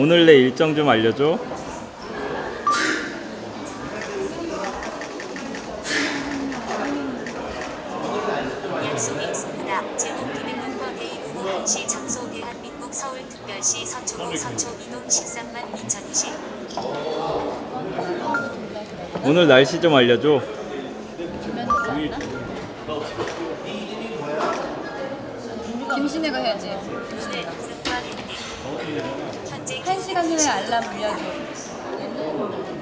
오늘 내 일정 좀 알려줘. 약속이 있습니다. 제목 김해문과 대입 후 1시 장소 대한민국 서울특별시 서초구 서초 이동 13만 2020 오늘 날씨 좀 알려줘. 김신혜가 해야지. 김신혜 한 시간 후에 알람 울려줘.